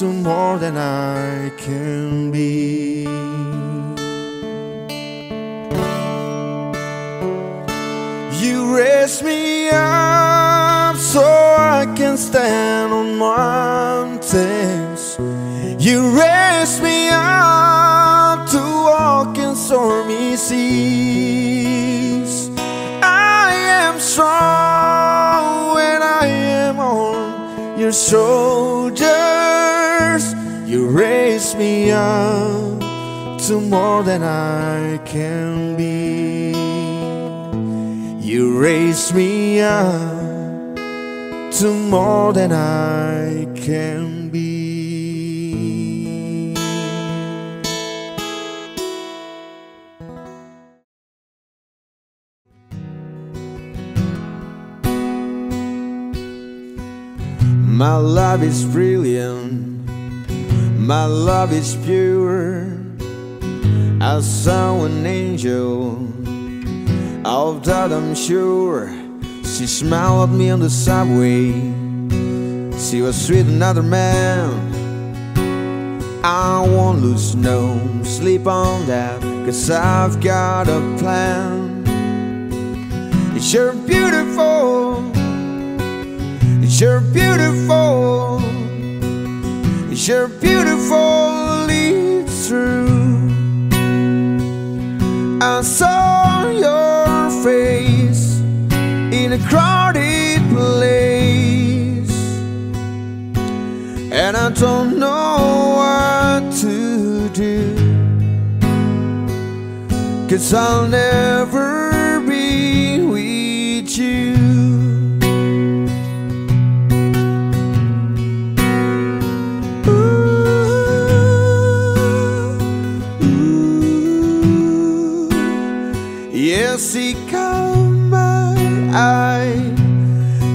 to more than I can be. You raise me up so I can stand on mountains. You raise me up to walk in stormy seas. I am strong when I am on your shoulders. Raise me up to more than I can be. You raise me up to more than I can be. My love is brilliant, my love is pure. I saw an angel. Of that I'm sure. She smiled at me on the subway. She was with another man. I won't lose no sleep on that Cause I've got a plan. It's sure beautiful. It's sure beautiful It's sure beautiful It's true I saw your face in a crowded place. And I don't know what to do Cause I'll never be with you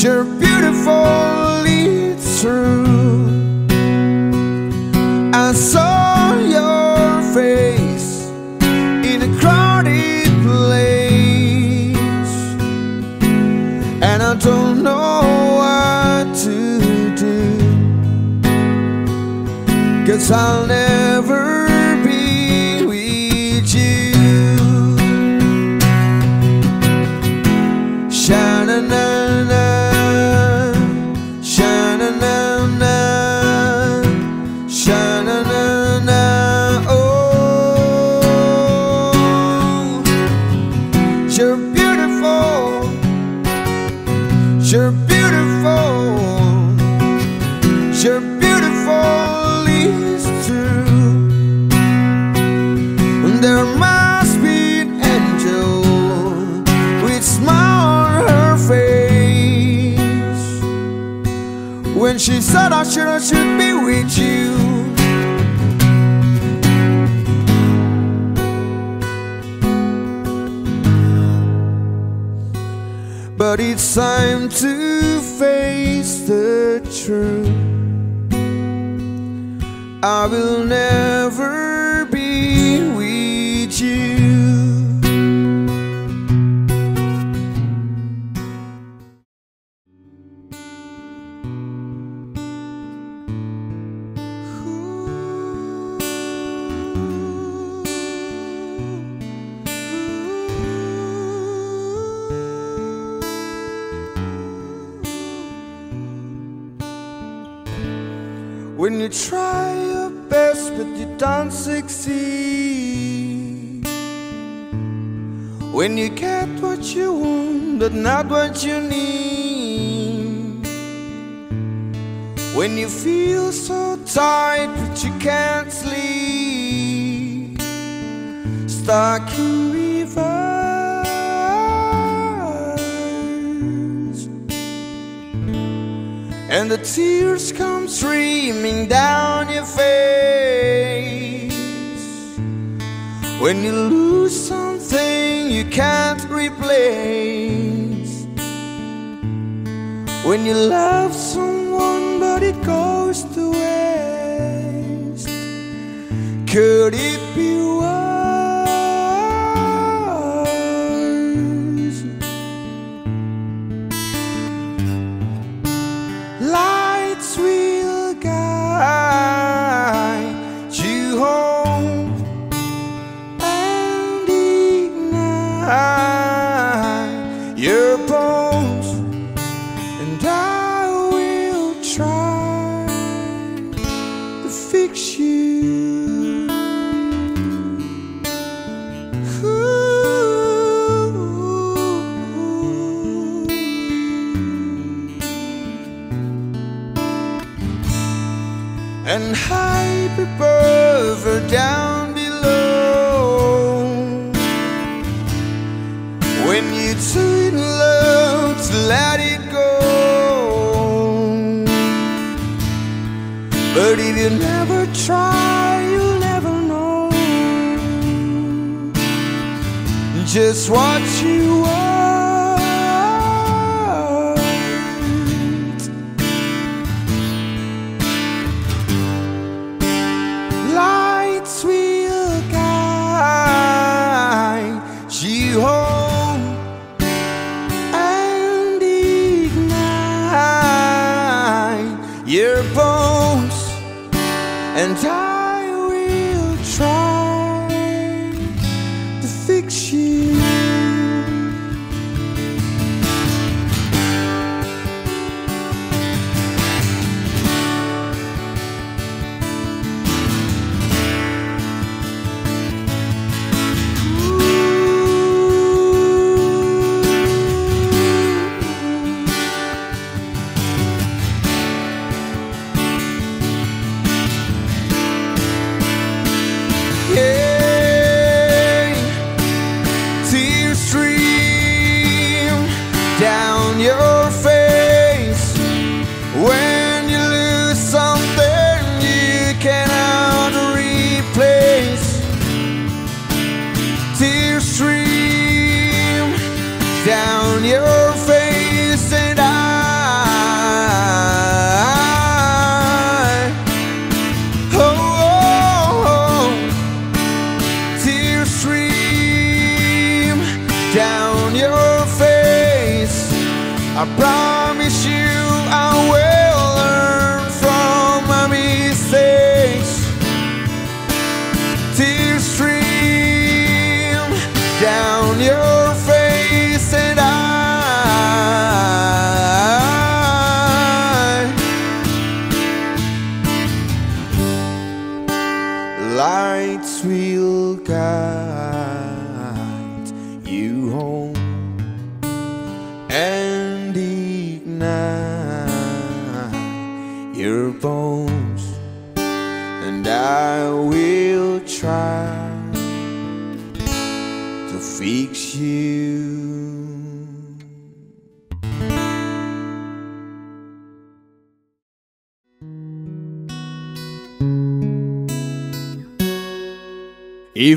You're beautiful. It's true. I saw your face in a crowded place, and I don't know what to do. Cause I'll never be with 哥，你别忘。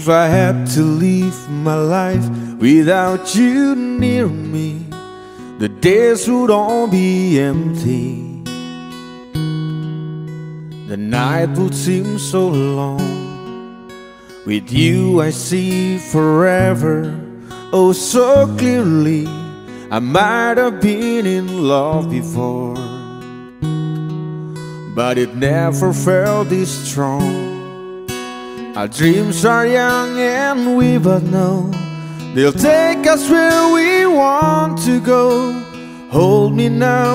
If I had to live my life without you near me, the days would all be empty. The night would seem so long. With you, I see forever, oh, so clearly. I might have been in love before, but it never felt this strong. Our dreams are young and we both know They'll take us where we want to go. Hold me now,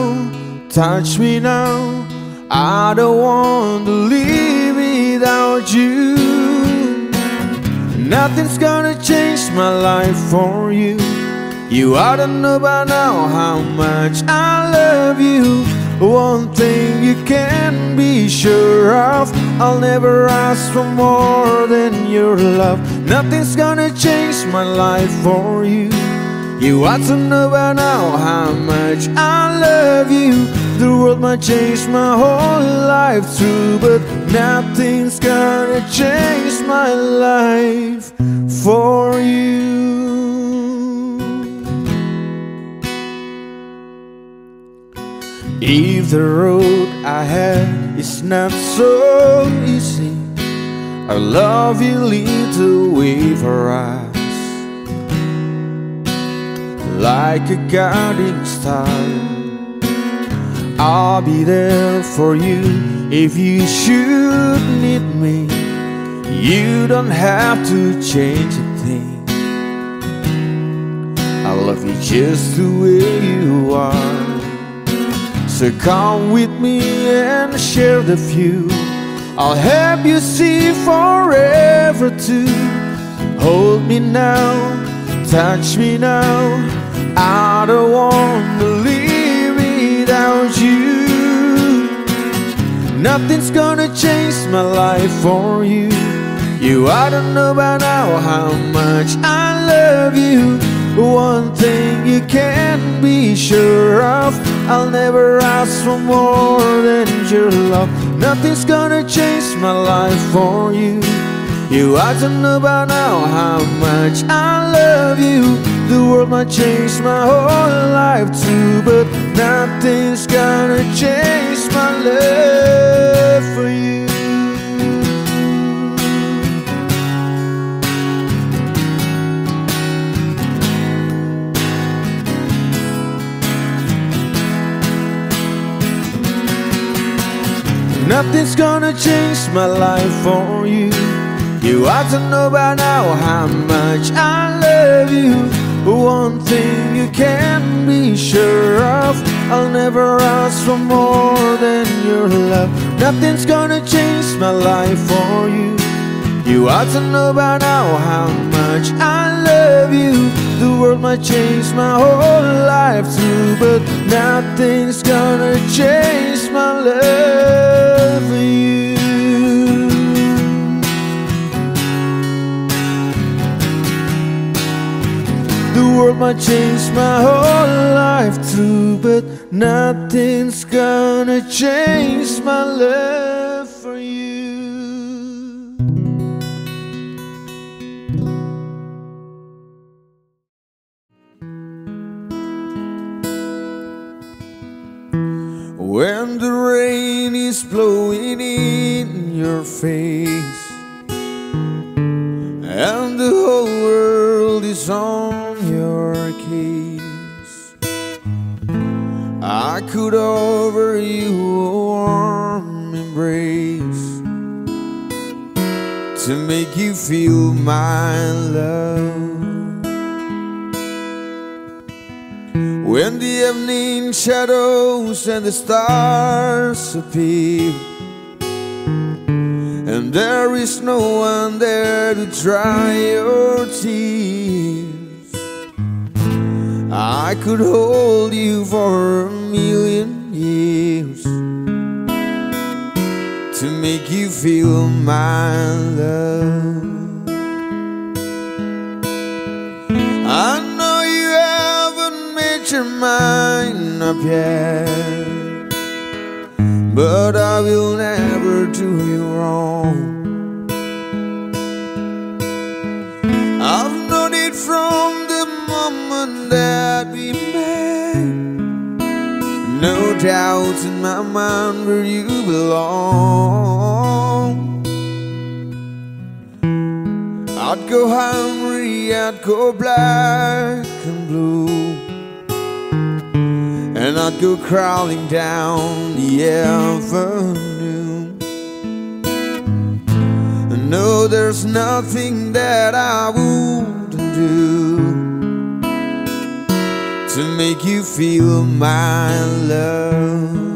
touch me now. I don't want to live without you. Nothing's gonna change my life for you. You ought to know by now how much I love you. One thing you can be sure of I'll never ask for more than your love. Nothing's gonna change my life for you. You ought to know by now how much I love you. The world might change my whole life through, but nothing's gonna change my life for you. If the road ahead is not so easy, our love you little for us like a guiding star. I'll be there for you if you should need me. You don't have to change a thing. I love you just the way you are. So come with me and share the view. I'll help you see forever too. Hold me now, touch me now. I don't want to live without you. Nothing's gonna change my life for you. You ought to know by now how much I love you. One thing you can be sure of I'll never ask for more than your love. Nothing's gonna change my life for you. You ought to know by now how much I love you. The world might change my whole life too, but nothing's gonna change my love Nothing's gonna change my life for you. You ought to know by now how much I love you. One thing you can be sure of I'll never ask for more than your love. Nothing's gonna change my life for you. You ought to know by now how much I love you. The world might change my whole life too, but nothing's gonna change my love world might change my whole life too, but nothing's gonna change my love for you. When the rain is blowing in your face and the whole world is on I could offer you a warm embrace to make you feel my love. When the evening shadows and the stars appear, and there is no one there to dry your tears, I could hold you for a million years to make you feel my love. I know you haven't made your mind up yet, but I will never do you wrong. That we met. No doubts in my mind where you belong. I'd go hungry, I'd go black and blue. And I'd go crawling down the avenue. I know there's nothing that I wouldn't do to make you feel my love.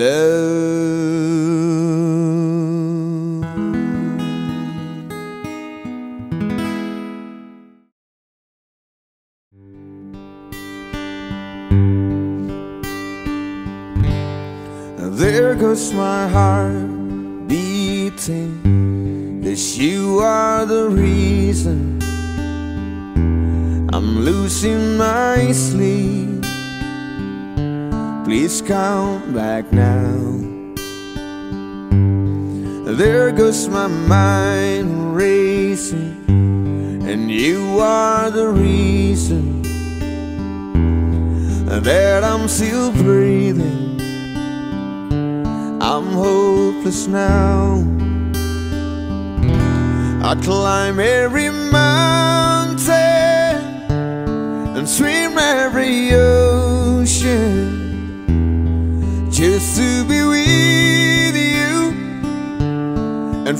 love. There goes my heart beating. Cause you are the reason I'm losing my sleep. Come back now. There goes my mind racing, and you are the reason that I'm still breathing. I'm hopeless now. I climb every mountain and swim every ocean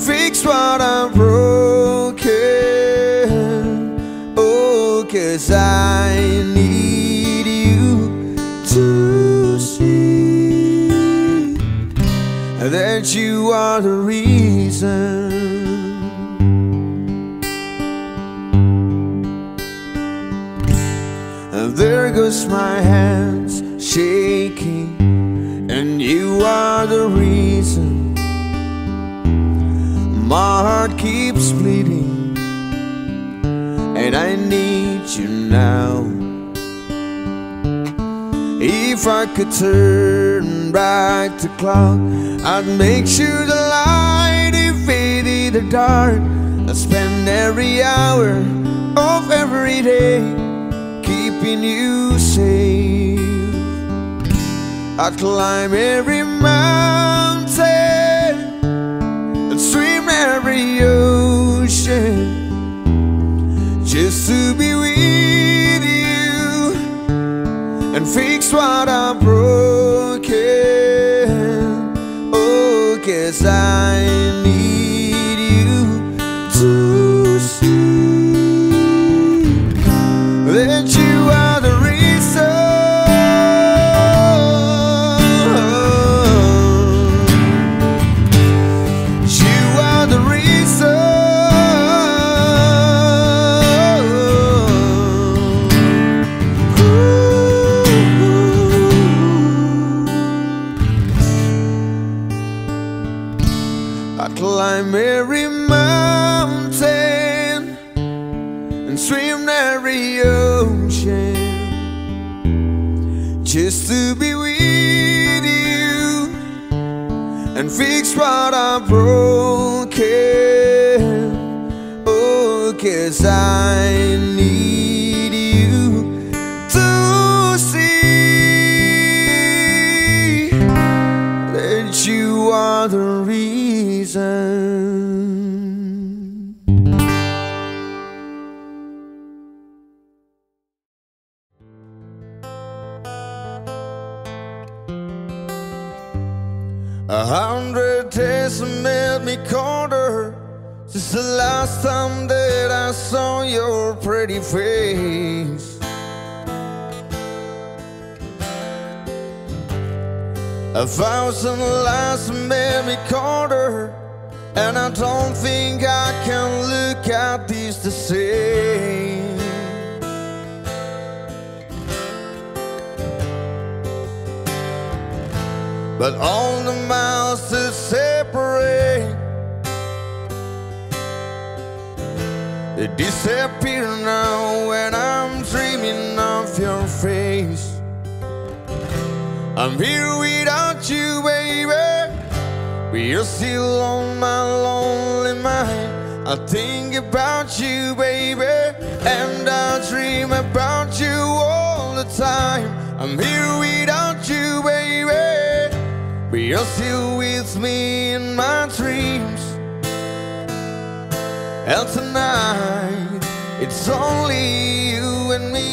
fix what I'm broken. Oh, cause I need you to see that you are the reason. And there goes my hands shaking, and you are the reason. My heart keeps bleeding, and I need you now. If I could turn back the clock, I'd make sure the light invaded the dark. I'd spend every hour of every day keeping you safe. I'd climb every mountain every ocean just to be with you and fix what I'm broken. Oh, cause I fix what I'm broken. Oh, cause I need you to see that you are the reason. Hundred days have made me colder since the last time that I saw your pretty face. A thousand lies have made me colder, and I don't think I can look at these the same. But all the miles They disappear now when I'm dreaming of your face. I'm here without you, baby. But you're still on my lonely mind. I think about you, baby And I dream about you all the time. I'm here without you, baby. But you're still with me in my dreams. And tonight, it's only you and me.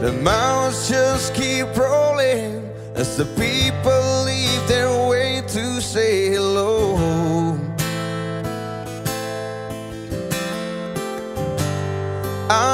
The miles just keep rolling as the people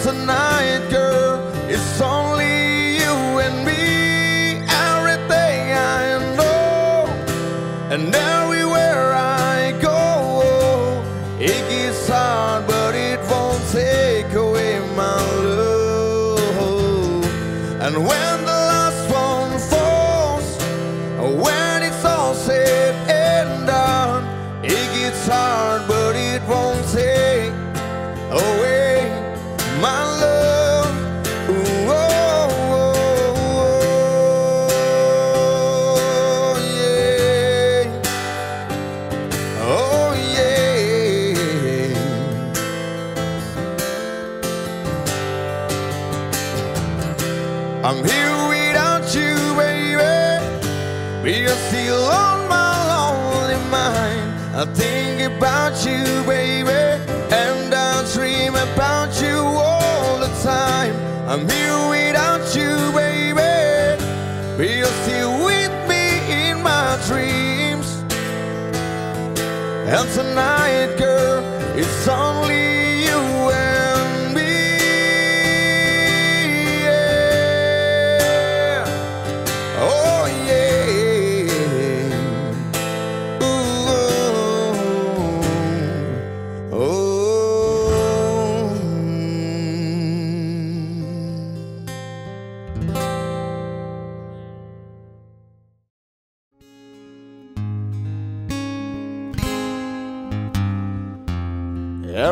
Tonight, girl, tonight, girl, it's only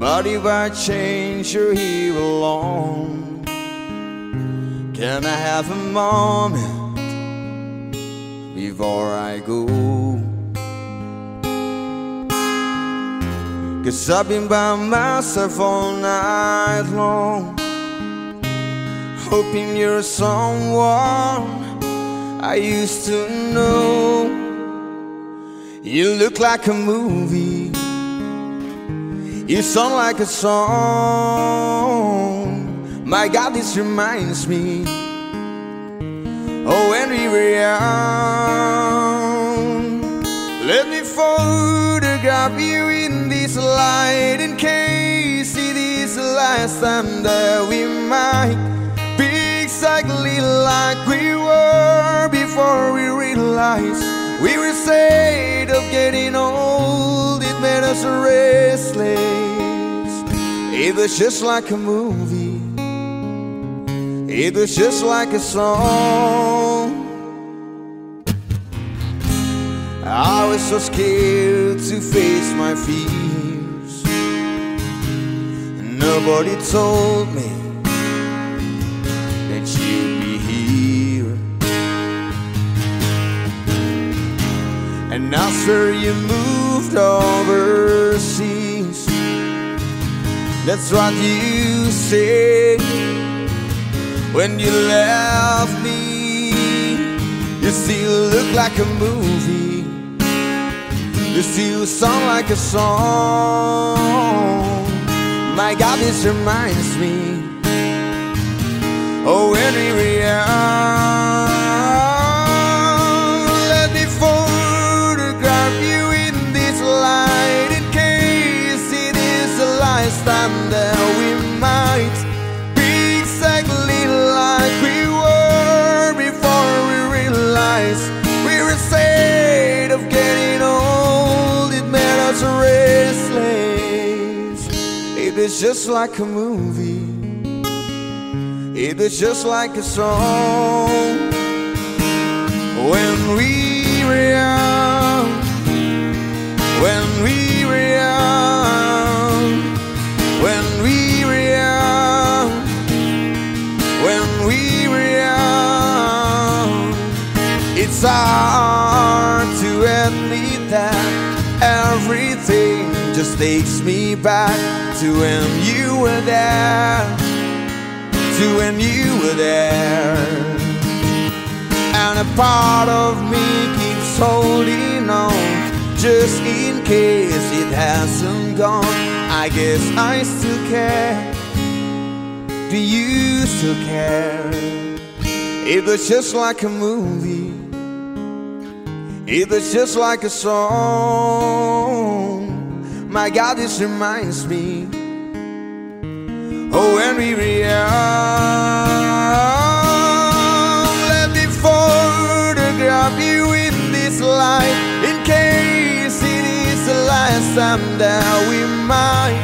But if I change, you're here alone. Can I have a moment before I go? Cause I've been by myself all night long, hoping you're someone I used to know. You look like a movie. You sound like a song. My God, this reminds me. Oh, when we were young. Let me photograph you in this light in case it is the last time that we might be exactly like we were before we realized we were afraid of getting old. Made us restless. It was just like a movie. It was just like a song. I was so scared to face my fears. Nobody told me that you'd be here. And I swear you moved overseas. That's what you said when you left me. You still look like a movie. You still sound like a song. My God, this reminds me. Oh, when we were young, was just like a movie. It was just like a song when we were young. When we were young. When we were young. When we were young. It's hard to admit that everything just takes me back to when you were there to when you were there. And a part of me keeps holding on just in case it hasn't gone. I guess I still care. Do you still care? It was just like a movie. It was just like a song. My God, this reminds me. Oh, when we were let me photograph you in this light. In case it is the last time that we might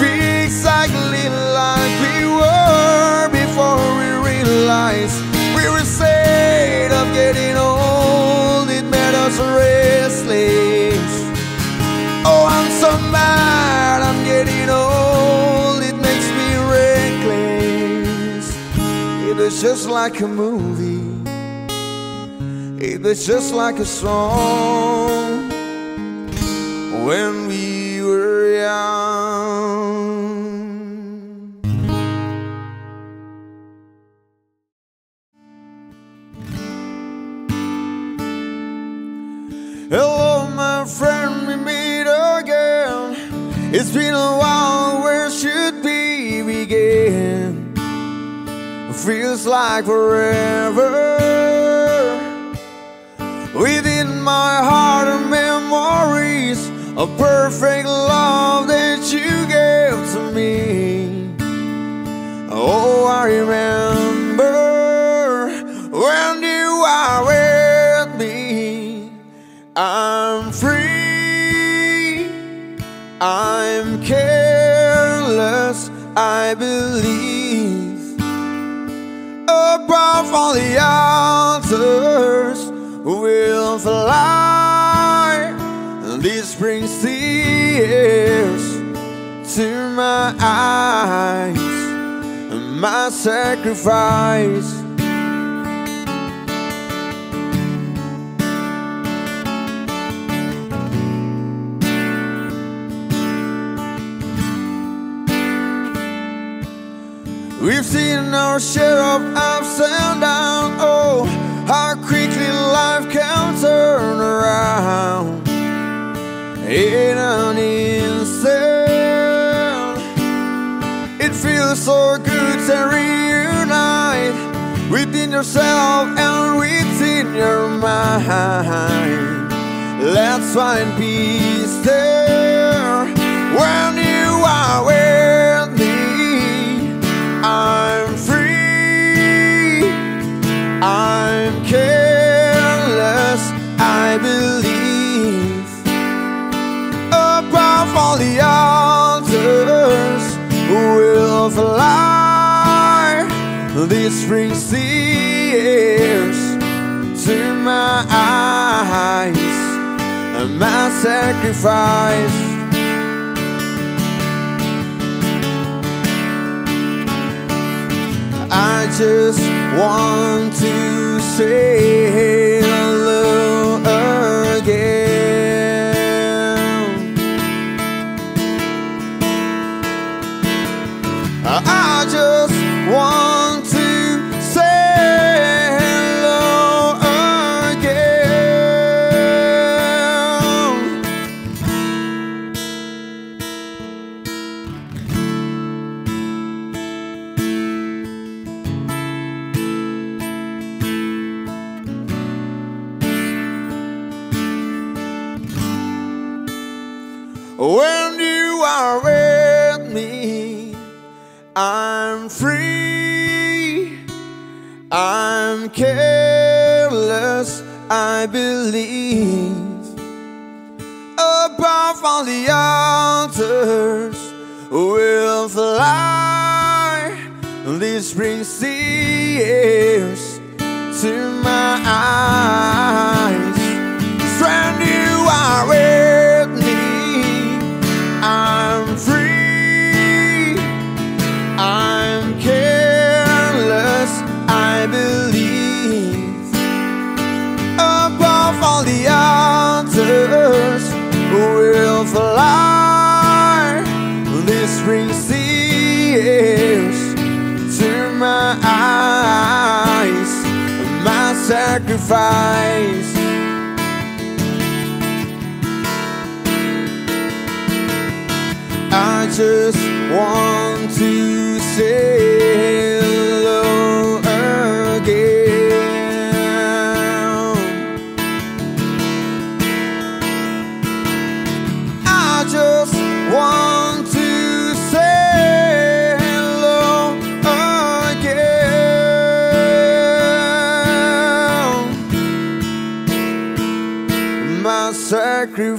be exactly like we were before we realized we were scared of getting was just like a movie. It was just like a song when we were young. Hello, my friend, we meet again. It's been a while, where should we begin? Feels like forever. Within my heart are memories of perfect love that you gave to me. Oh, I remember when you are with me. I'm free, I'm careless, I believe. Above all the altars, will fly. This brings tears to my eyes, my sacrifice. We've seen our share of ups and downs. Oh, how quickly life can turn around in an instant. It feels so good to reunite within yourself and within your mind. Let's find peace there when you are with. I'm free. I'm careless, I believe. Above all the altars will fly. This brings tears to my eyes, my sacrifice. I just want to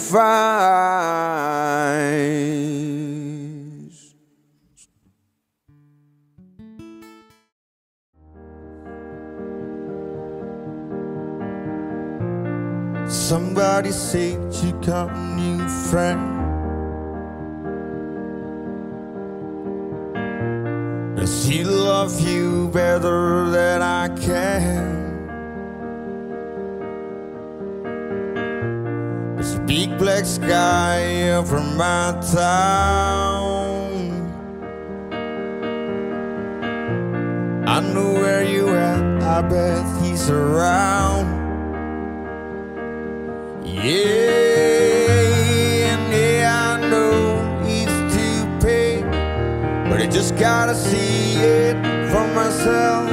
sacrifice. Somebody said you got a new friend. Does he love you better than I can? Big black sky over my town. I know where you at, I bet he's around. Yeah, and yeah, I know he's too paid, but I just gotta see it for myself.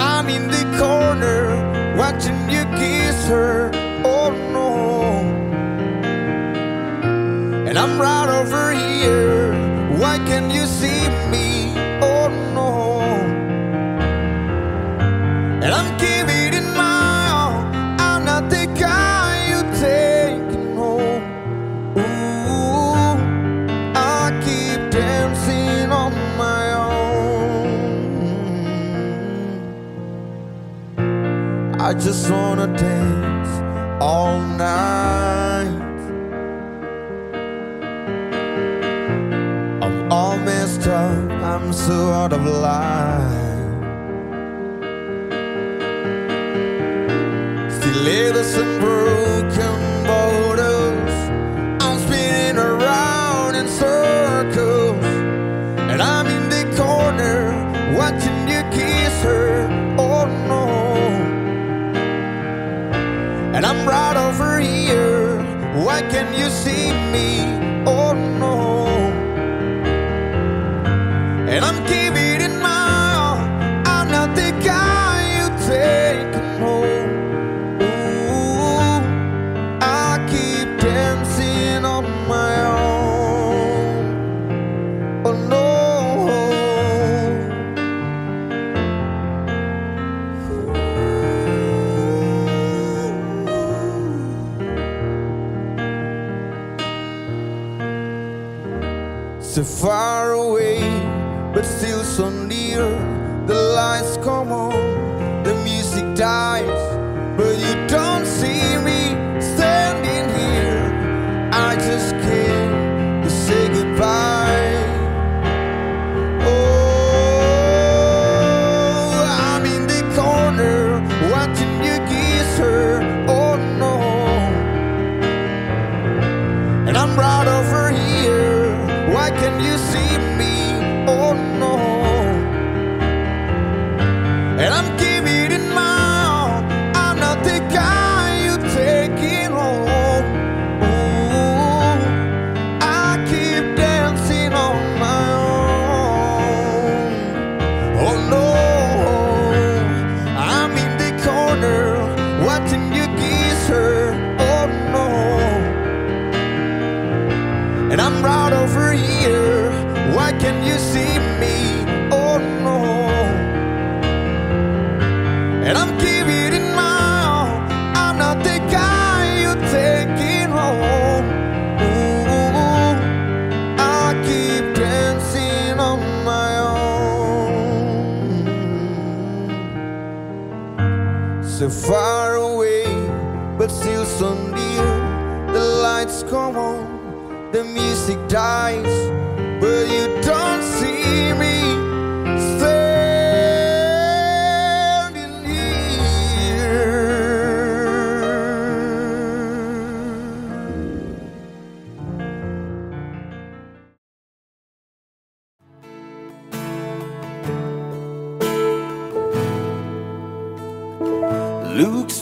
I'm in the corner watching you kiss her. I'm right over here. Why can't you see me? Oh no. And I'm giving it my all. I'm not the guy you taking home. Ooh, I keep dancing on my own. I just wanna dance all night. I'm so out of line. Stilettos and broken bottles. I'm spinning around in circles. And I'm in the corner watching you kiss her. Oh no. And I'm right over here. Why can't you see And I'm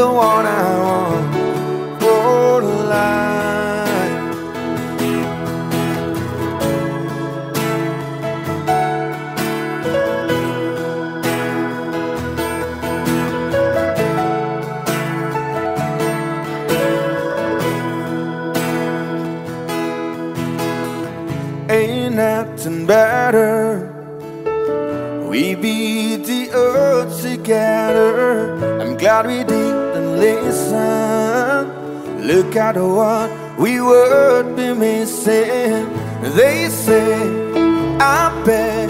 the one I want for life. Ain't nothing better. We beat the earth together. I'm glad we didn't listen. Look at what we would be missing. They say, I bet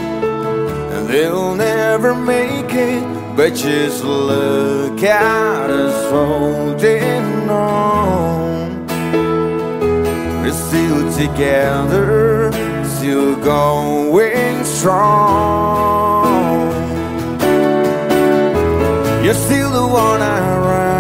they'll never make it. But just look at us holding on. We're still together, still going strong. You're still the one I run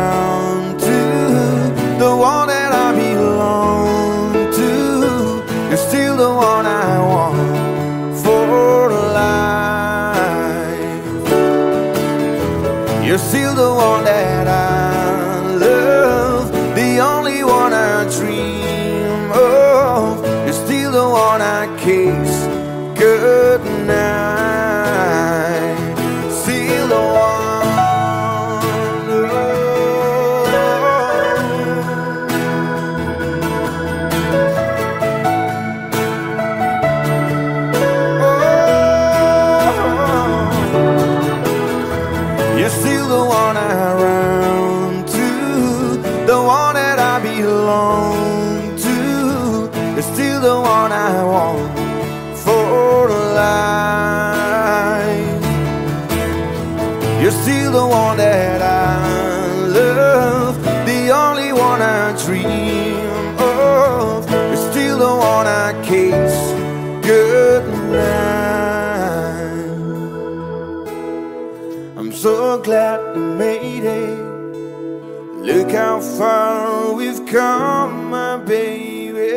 baby.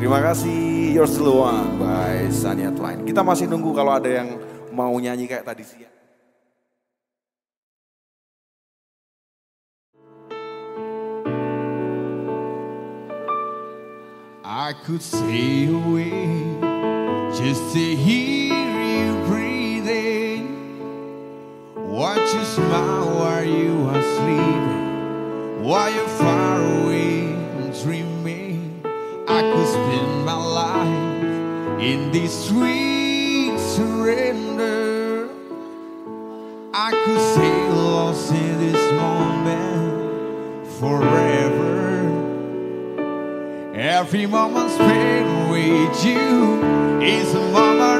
Terima kasih the One by Sania Twain. Kita masih nunggu kalau ada yang mau nyanyi kayak tadi siang. I could stay away while you're far away and dreaming. I could spend my life in this sweet surrender. I could stay lost in this moment forever. Every moment spent with you is a moment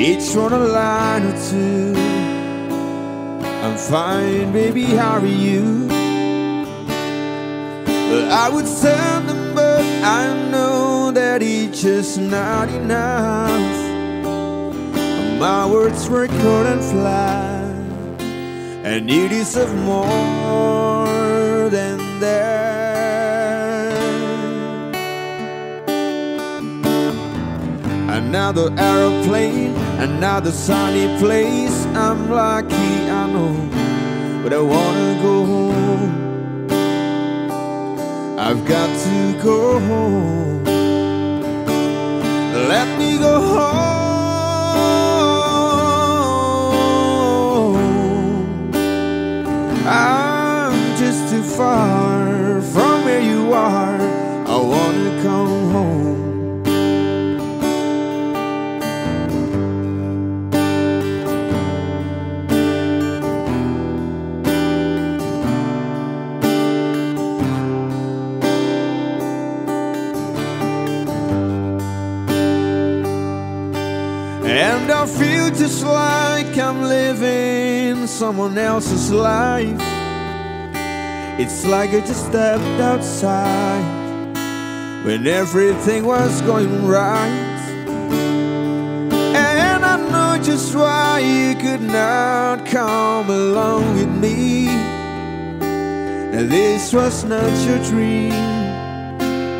Each one a line or two. I'm fine, baby, how are you? I would send them, but I know that it's just not enough. My words were cold and flat, and it is of more than that. Another aeroplane another sunny place. I'm lucky, I know, but I wanna go home. I've got to go home. Let me go home. I'm just too far Just like I'm living someone else's life. It's like I just stepped outside when everything was going right. And I know just why you could not come along with me. And this was not your dream,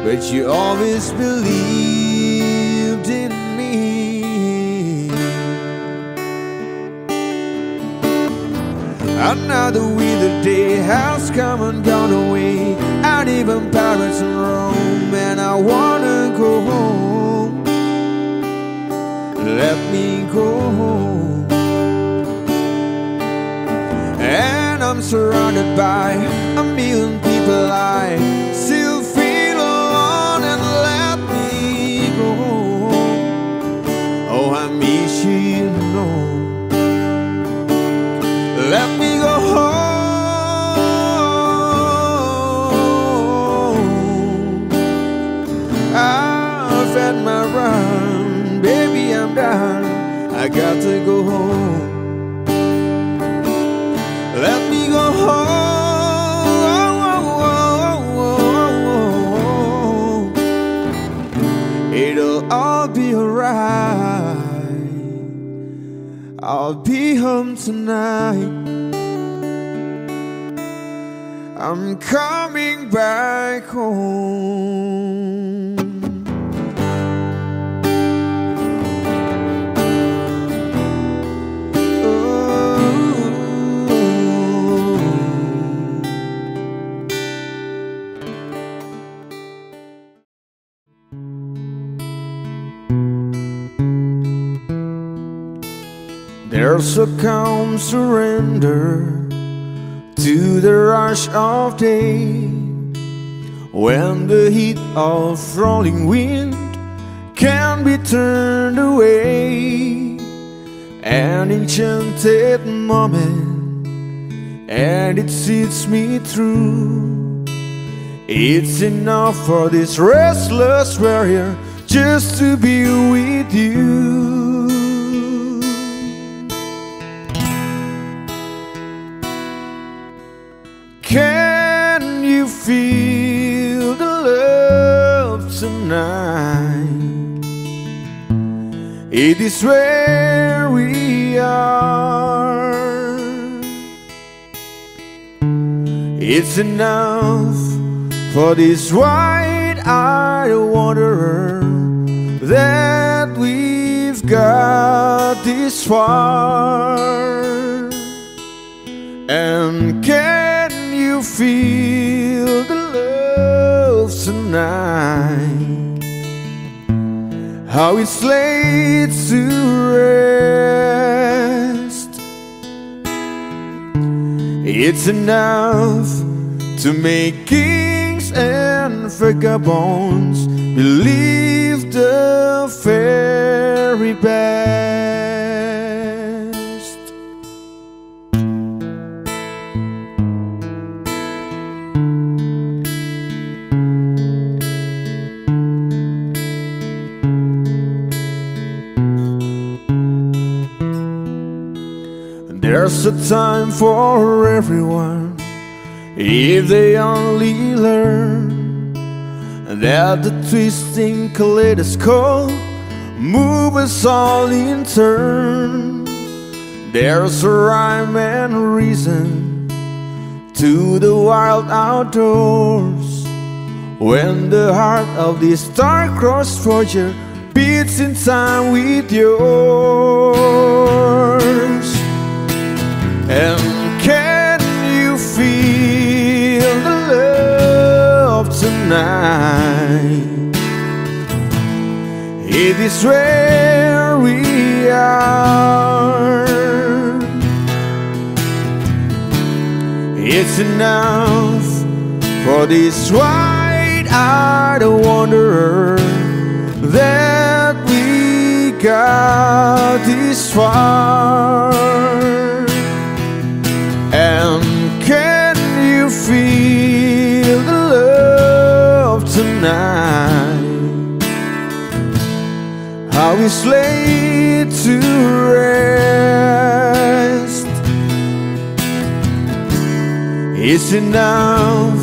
but you always believed Another winter day has come and gone away, and even Paris and Rome, and I wanna go home. Let me go home. And I'm surrounded by a million people. I still got to go home. Let me go home. It'll all be alright. I'll be home tonight. I'm coming back home. There's a calm surrender to the rush of day when the heat of rolling wind can be turned away. An enchanted moment, and it sees me through. It's enough for this restless warrior just to be with you. It is where we are. It's enough for this wide-eyed wanderer that we've got this far. And can you feel the tonight? How it's laid to rest. It's enough to make kings and vagabonds believe the fairy best. There's a time for everyone if they only learn that the twisting kaleidoscope move us all in turn. There's a rhyme and reason to the wild outdoors when the heart of the star-crossed forger beats in time with yours. And can you feel the love tonight? It is where we are. It's enough for this wide-eyed wanderer that we got this far. We laid to rest. It's enough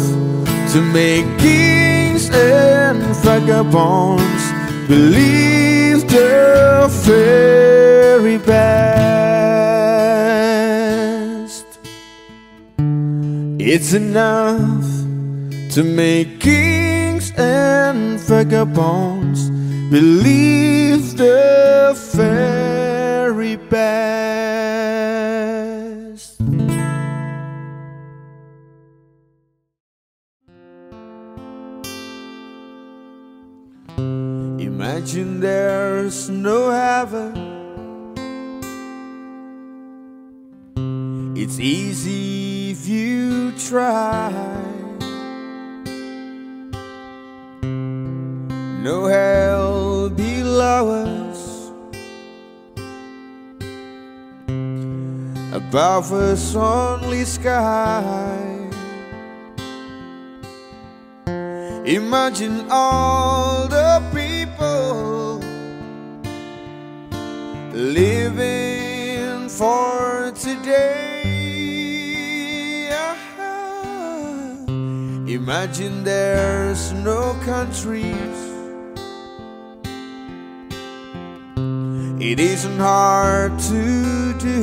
to make kings and vagabonds believe the very best. It's enough to make kings and vagabonds believe the very best. Imagine there's no heaven. It's easy if you try. No hell below us. Above us only sky. Imagine all the people living for today. Imagine there's no countries. It isn't hard to do.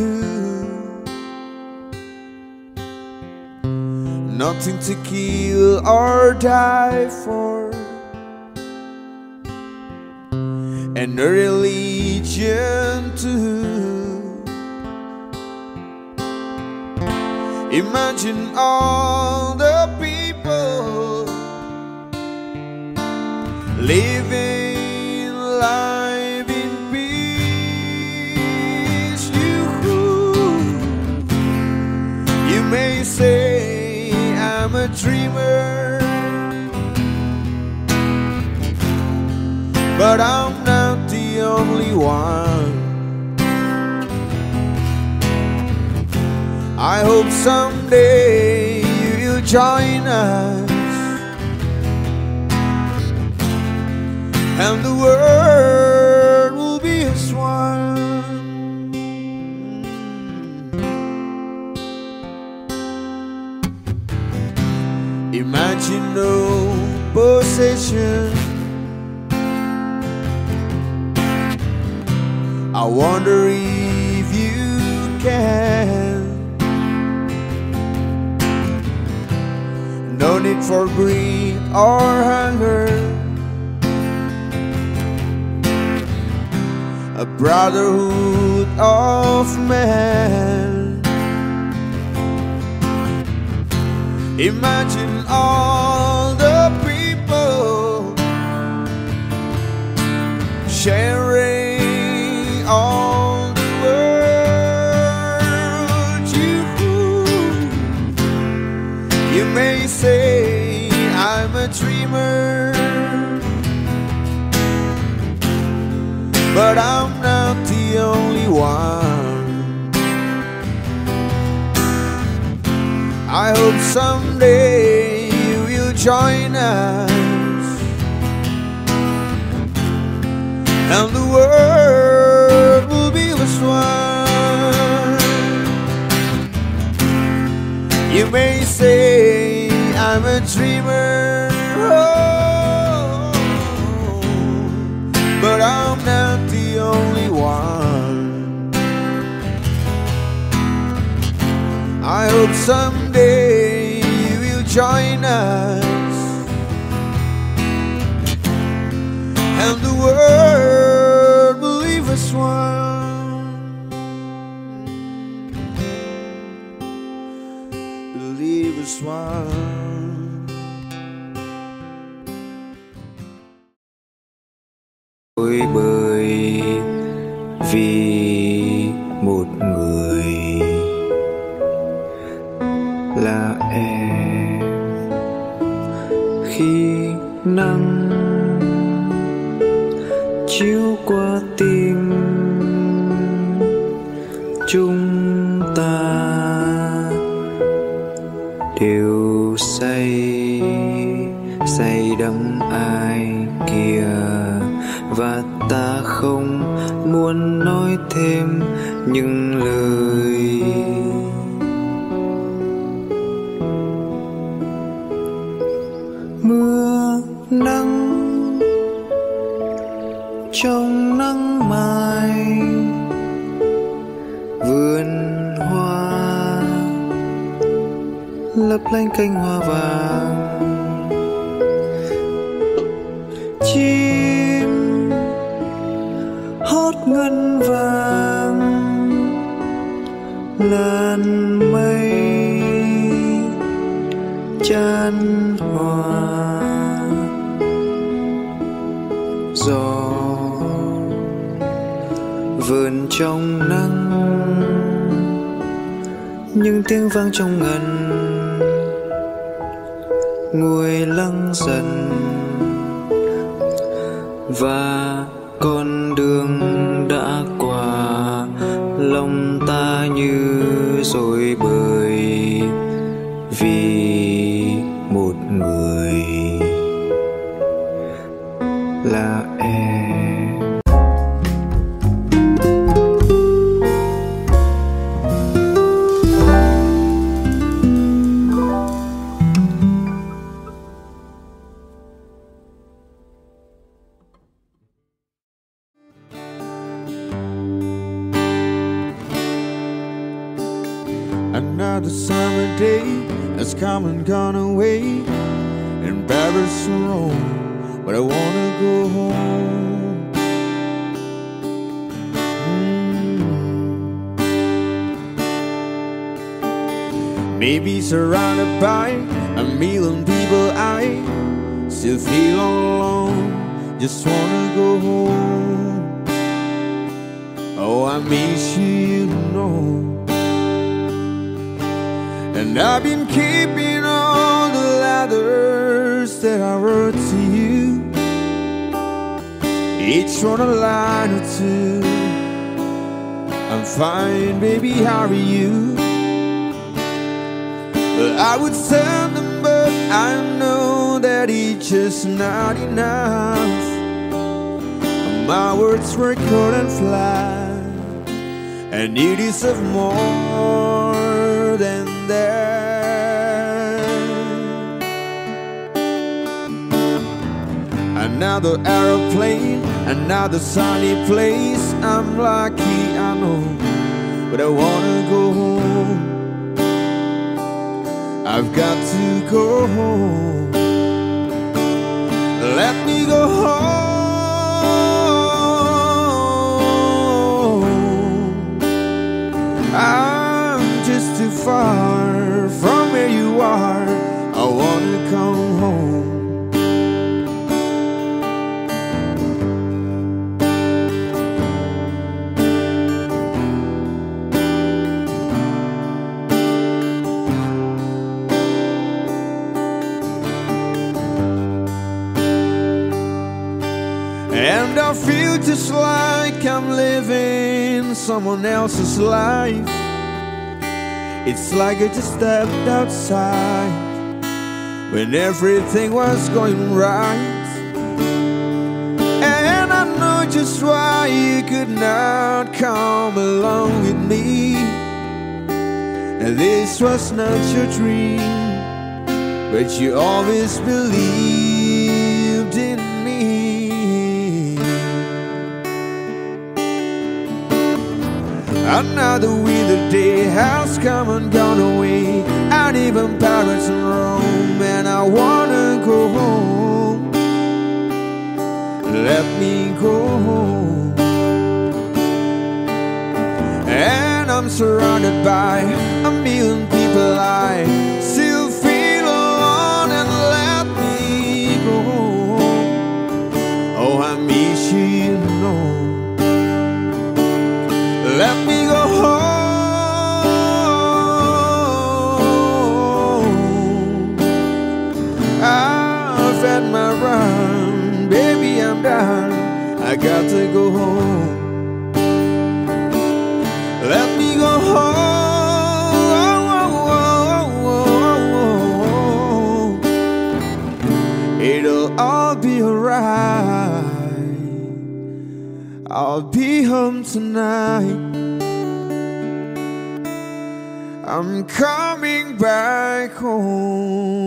Nothing to kill or die for. And a religion too. Imagine all the people living you may say I'm a dreamer, but I'm not the only one. I hope someday you will join us and the world Imagine no possession. I wonder if you can. No need for greed or hunger. A brotherhood of men. Imagine all the people sharing all the world. You, you may say I'm a dreamer, but I'm not the only one. I hope someday join us and the world will be as one. You may say I'm a dreamer, oh, but I'm not the only one. I hope someday you will join us bơi. Vì thêm những lời. Mưa nắng trong nắng mai vườn hoa lấp lánh cánh hoa vàng. Trong nắng những tiếng vang trong ngần nguôi lắng dần và gone away in Paris or Rome, but I wanna go home. Mm. Maybe surrounded by a million people, I still feel all alone. Just wanna go home. Oh, I miss you, you know. And I've been keeping letters that I wrote to you. Each one a line or two. I'm fine, baby, how are you? I would send them, but I know that it's just not enough. My words were cold and fly, and you deserve more than that. Another aeroplane, another sunny place. I'm lucky, I know, but I wanna go home. I've got to go home. Let me go home. And I feel just like I'm living someone else's life. It's like I just stepped outside when everything was going right. And I know just why you could not come along with me. And this was not your dream, but you always believed Another withered day has come and gone away. And even Paris and Rome, and I wanna go home. Let me go home. And I'm surrounded by a million people I got to go home. Let me go home. It'll all be alright. I'll be home tonight. I'm coming back home.